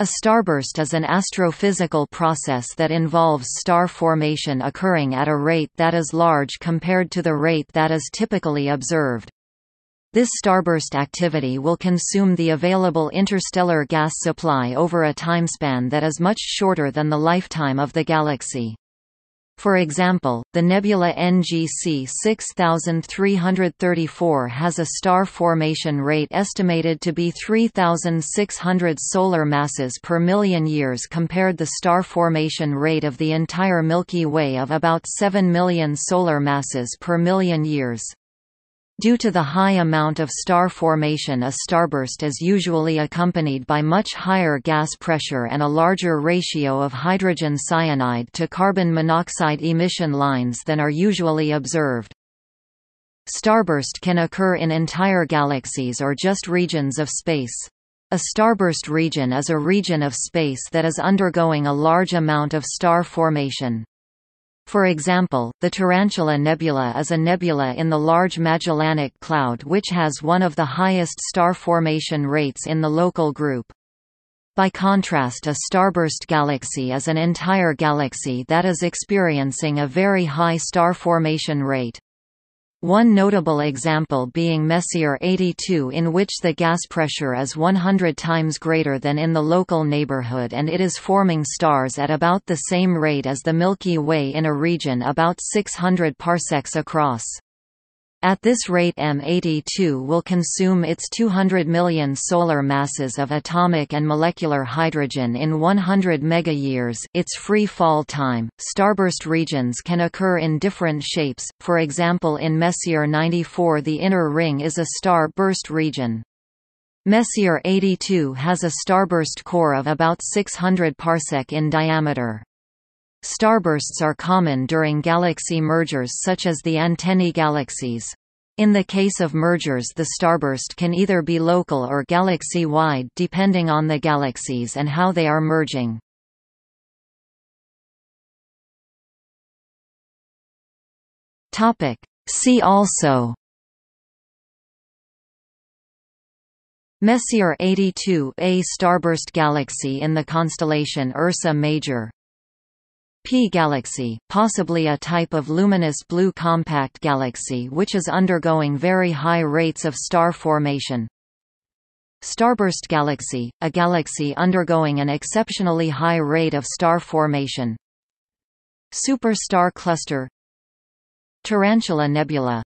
A starburst is an astrophysical process that involves star formation occurring at a rate that is large compared to the rate that is typically observed. This starburst activity will consume the available interstellar gas supply over a timespan that is much shorter than the lifetime of the galaxy. For example, the nebula NGC 6334 has a star formation rate estimated to be 3,600 solar masses per million years compared the star formation rate of the entire Milky Way of about 7 million solar masses per million years. Due to the high amount of star formation a starburst is usually accompanied by much higher gas pressure and a larger ratio of hydrogen cyanide to carbon monoxide emission lines than are usually observed. Starburst can occur in entire galaxies or just regions of space. A starburst region is a region of space that is undergoing a large amount of star formation. For example, the Tarantula Nebula is a nebula in the Large Magellanic Cloud which has one of the highest star formation rates in the local group. By contrast a starburst galaxy is an entire galaxy that is experiencing a very high star formation rate. One notable example being Messier 82 in which the gas pressure is 100 times greater than in the local neighborhood and it is forming stars at about the same rate as the Milky Way in a region about 600 parsecs across. At this rate M82 will consume its 200 million solar masses of atomic and molecular hydrogen in 100 megayears its free fall time. Starburst regions can occur in different shapes, for example in Messier 94 the inner ring is a star burst region. Messier 82 has a starburst core of about 600 parsec in diameter. Starbursts are common during galaxy mergers such as the Antennae galaxies. In the case of mergers the starburst can either be local or galaxy-wide depending on the galaxies and how they are merging. See also. Messier 82 A starburst galaxy in the constellation Ursa Major Pea galaxy, possibly a type of luminous blue compact galaxy which is undergoing very high rates of star formation. Starburst galaxy, a galaxy undergoing an exceptionally high rate of star formation. Super star cluster Tarantula Nebula